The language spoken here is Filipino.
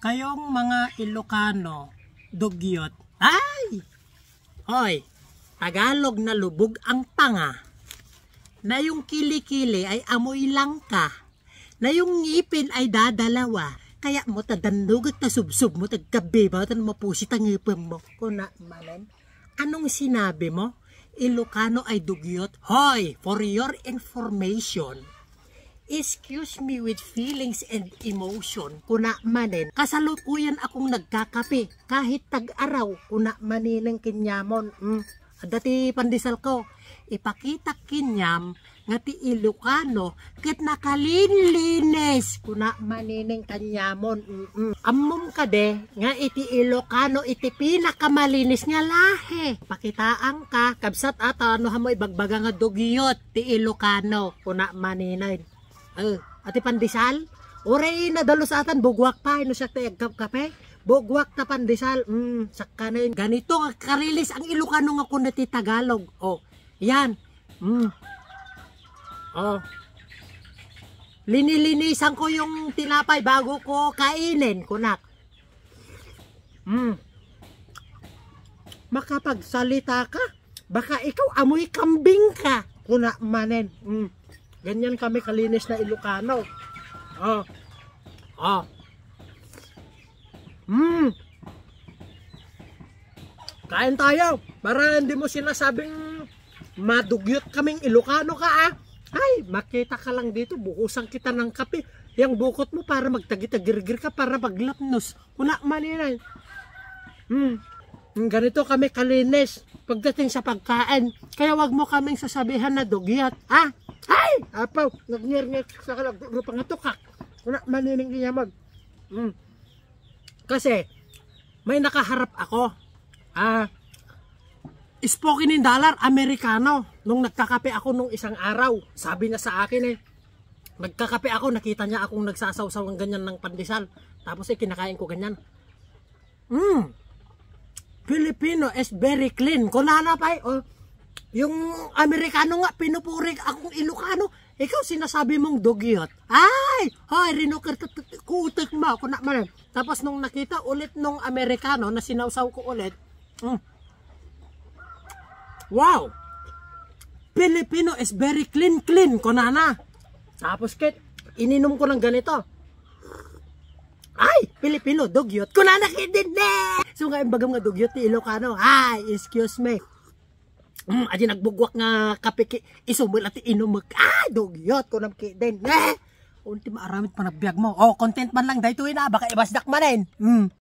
Kayong mga Ilocano, dugyot. Ay! Hoy, Tagalog na lubog ang tanga. Na yung kilikili ay amoy langka. Na yung ngipin ay dadalawa. Kaya mo tadandugat na subsub mo taggabi ba tan mapusit ang ngipin mo. Kuna manen. Anong sinabi mo? Ilocano ay dugyot. Hoy, for your information, Excuse me with feelings and emotion. Kuna manin, kasalukuyan akong nagkakape kahit tag-araw. Kuna maninang kinyamon. Mm. Dati pandisal ko, ipakita kinyam nga ti Ilocano ket nakalinlines kuna manineng kanyamon. Mm-mm. Ammom ka de nga iti Ilocano iti pinakamalinis nga lahi. Pakitaan ka kabsat ata ano hamo ibagbaga nga dugyot ti Ilocano kuna maninay. Uh, ati pandesal? Ore na dalos atan bugwak pa no siya tay kape. Bugwak ta pandesal. Mm, sakka na yun. Ganito nga karilis ang Ilocano nga kuno ti Tagalog. Oh, yan. Mm. Oh. Linilinisan ko yung tinapay bago ko kainin, kunak. Mm. Makapagsalita ka, baka ikaw amoy kambing ka. Kuna manen. Mm. Ganyan kami kalinis na Ilocano. Oh. Oh. Hmm. Kain tayo. Para hindi mo sinasabing madugyot kaming Ilocano ka ah. Ay, makita ka lang dito. Bukusan kita ng kape. Yang bukot mo para magtagitagirgir ka para maglapnos. Una maninay. Hmm. Ganito kami kalinis pagdating sa pagkain. Kaya wag mo kaming sasabihan na dugyot. Ah, ay! Apaw, nagnir-ngir sa kalag, rupang natukak. Kuna, manining niya mag. Mm. Kasi, may nakaharap ako. Ah, spoken in dollar, Amerikano. Nung nagkakape ako nung isang araw, sabi niya sa akin eh, nagkakape ako, nakita niya akong nagsasawsaw ng ganyan ng pandesal. Tapos eh, kinakain ko ganyan. Mm. Filipino is very clean. Kunana pa eh, oh, yung Amerikano nga, pinupuri akong Ilocano. Ikaw sinasabi mong dugyot. Ay! Hoy, rinukir kutik mo. Ako na man. Tapos nung nakita ulit nung Amerikano na sinawsaw ko ulit. Mm, wow! Filipino is very clean clean ko na. Tapos kit, ininom ko ng ganito. Ay! Filipino, dugyot. Kunana kit din ne! So nga, bagam nga dugyot ni Ilocano. Ay, excuse me. Mm, adi nagbugwak nga kape isumul at inumag. Ah, dugyot ko nam kiden. Eh, unti maaramit pa nagbiag mo. Oh, content man lang dahito ina baka ibasdak manin. Mm.